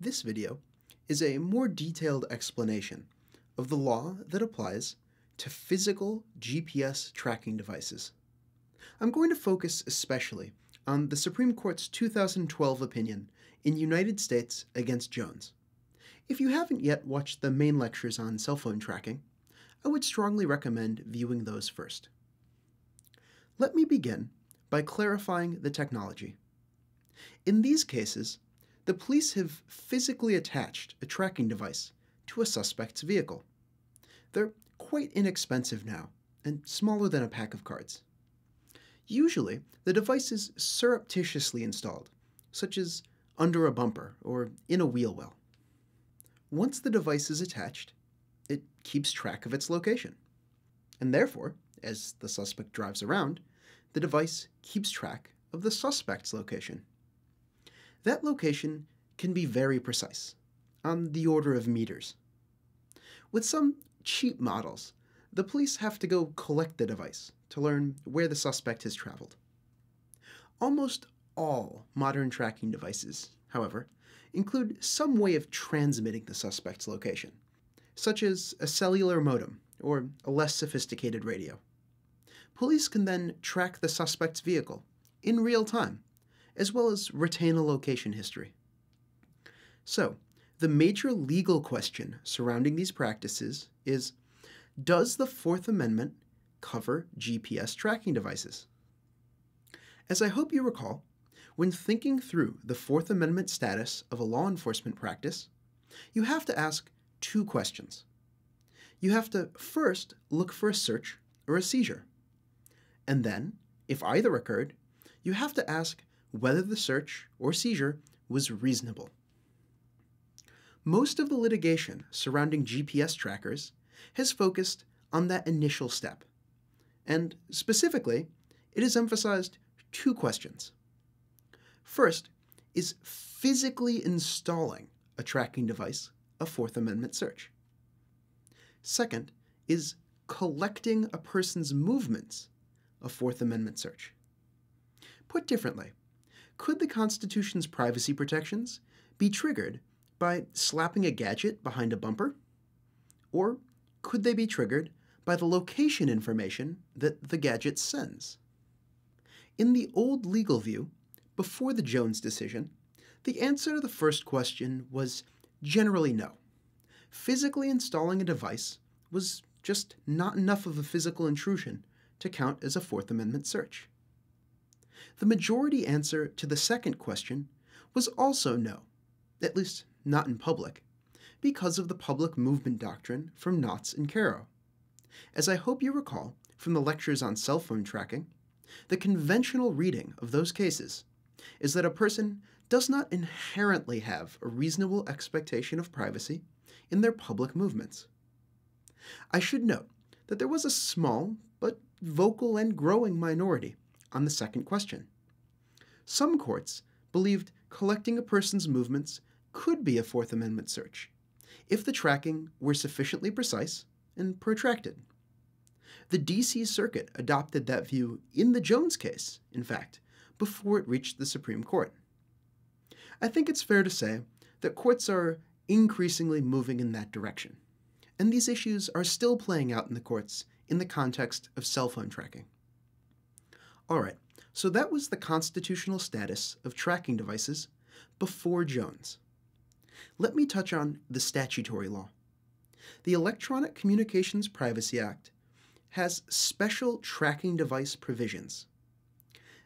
This video is a more detailed explanation of the law that applies to physical GPS tracking devices. I'm going to focus especially on the Supreme Court's 2012 opinion in United States against Jones. If you haven't yet watched the main lectures on cell phone tracking, I would strongly recommend viewing those first. Let me begin by clarifying the technology. In these cases, the police have physically attached a tracking device to a suspect's vehicle. They're quite inexpensive now and smaller than a pack of cards. Usually, the device is surreptitiously installed, such as under a bumper or in a wheel well. Once the device is attached, it keeps track of its location. And therefore, as the suspect drives around, the device keeps track of the suspect's location. That location can be very precise, on the order of meters. With some cheap models, the police have to go collect the device to learn where the suspect has traveled. Almost all modern tracking devices, however, include some way of transmitting the suspect's location, such as a cellular modem or a less sophisticated radio. Police can then track the suspect's vehicle in real time, as well as retain a location history. So, the major legal question surrounding these practices is Does the Fourth Amendment cover GPS tracking devices? As I hope you recall, when thinking through the Fourth Amendment status of a law enforcement practice, you have to ask two questions. You have to first look for a search or a seizure. And then, if either occurred, you have to ask whether the search or seizure was reasonable. Most of the litigation surrounding GPS trackers has focused on that initial step. And specifically, it has emphasized two questions. First, is physically installing a tracking device a Fourth Amendment search? Second, is collecting a person's movements a Fourth Amendment search? Put differently, could the Constitution's privacy protections be triggered by slapping a gadget behind a bumper? Or could they be triggered by the location information that the gadget sends? In the old legal view, before the Jones decision, the answer to the first question was generally no. Physically installing a device was just not enough of a physical intrusion to count as a Fourth Amendment search. The majority answer to the second question was also no, at least not in public, because of the public movement doctrine from Knotts and Karo. As I hope you recall from the lectures on cell phone tracking, the conventional reading of those cases is that a person does not inherently have a reasonable expectation of privacy in their public movements. I should note that there was a small but vocal and growing minority on the second question. Some courts believed collecting a person's movements could be a Fourth Amendment search if the tracking were sufficiently precise and protracted. The D.C. Circuit adopted that view in the Jones case, in fact, before it reached the Supreme Court. I think it's fair to say that courts are increasingly moving in that direction, and these issues are still playing out in the courts in the context of cell phone tracking. All right, so that was the constitutional status of tracking devices before Jones. Let me touch on the statutory law. The Electronic Communications Privacy Act has special tracking device provisions.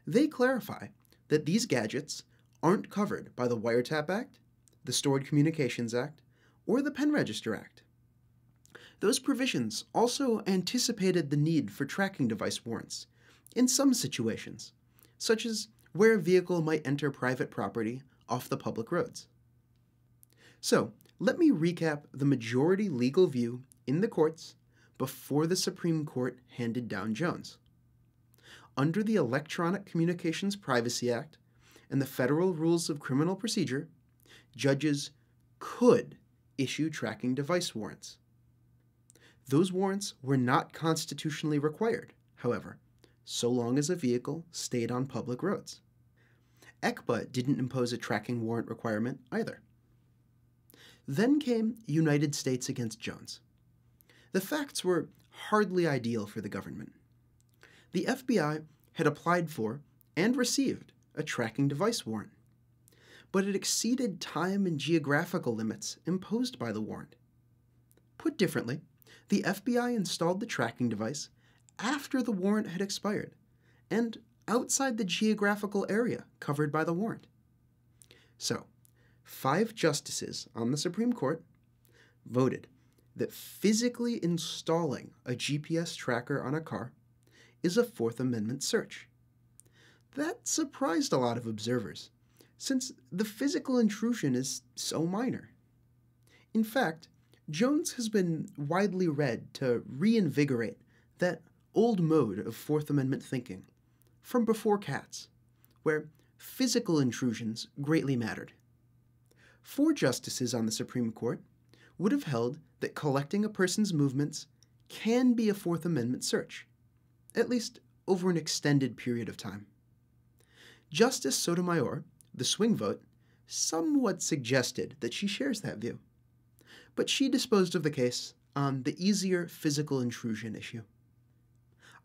They clarify that these gadgets aren't covered by the Wiretap Act, the Stored Communications Act, or the Pen Register Act. Those provisions also anticipated the need for tracking device warrants in some situations, such as where a vehicle might enter private property off the public roads. So, let me recap the majority legal view in the courts before the Supreme Court handed down Jones. Under the Electronic Communications Privacy Act and the Federal Rules of Criminal Procedure, judges could issue tracking device warrants. Those warrants were not constitutionally required, however, so long as a vehicle stayed on public roads. ECPA didn't impose a tracking warrant requirement either. Then came United States against Jones. The facts were hardly ideal for the government. The FBI had applied for and received a tracking device warrant, but it exceeded time and geographical limits imposed by the warrant. Put differently, the FBI installed the tracking device after the warrant had expired and outside the geographical area covered by the warrant. So, five justices on the Supreme Court voted that physically installing a GPS tracker on a car is a Fourth Amendment search. That surprised a lot of observers, since the physical intrusion is so minor. In fact, Jones has been widely read to reinvigorate that old mode of Fourth Amendment thinking from before Katz, where physical intrusions greatly mattered. Four justices on the Supreme Court would have held that collecting a person's movements can be a Fourth Amendment search, at least over an extended period of time. Justice Sotomayor, the swing vote, somewhat suggested that she shares that view, but she disposed of the case on the easier physical intrusion issue.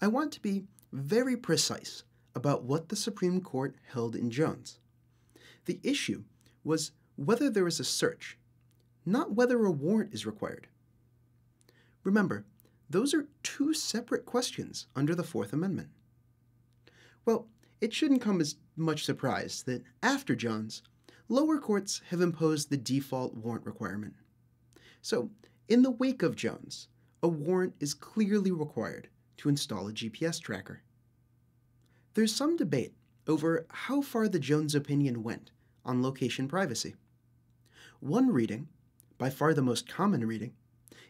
I want to be very precise about what the Supreme Court held in Jones. The issue was whether there is a search, not whether a warrant is required. Remember, those are two separate questions under the Fourth Amendment. Well, it shouldn't come as much surprise that after Jones, lower courts have imposed the default warrant requirement. So, in the wake of Jones, a warrant is clearly required to install a GPS tracker. There's some debate over how far the Jones opinion went on location privacy. One reading, by far the most common reading,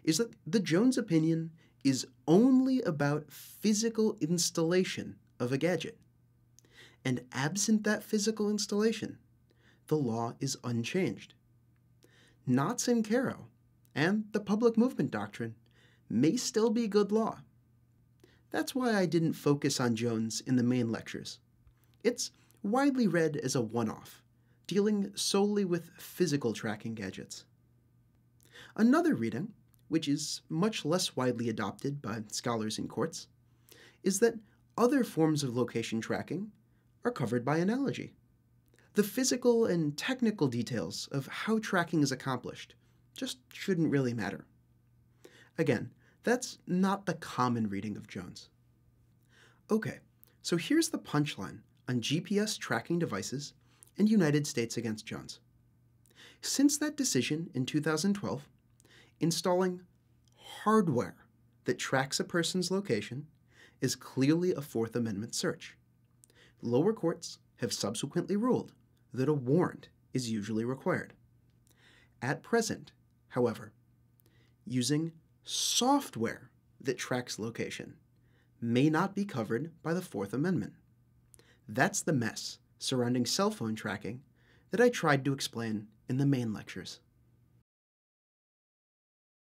is that the Jones opinion is only about physical installation of a gadget. And absent that physical installation, the law is unchanged. Knotts and Karo and the public movement doctrine may still be good law. That's why I didn't focus on Jones in the main lectures. It's widely read as a one off, dealing solely with physical tracking gadgets. Another reading, which is much less widely adopted by scholars in courts, is that other forms of location tracking are covered by analogy. The physical and technical details of how tracking is accomplished just shouldn't really matter. Again, that's not the common reading of Jones. Okay, so here's the punchline on GPS tracking devices and United States against Jones. Since that decision in 2012, installing hardware that tracks a person's location is clearly a Fourth Amendment search. Lower courts have subsequently ruled that a warrant is usually required. At present, however, using software that tracks location may not be covered by the Fourth Amendment. That's the mess surrounding cell phone tracking that I tried to explain in the main lectures.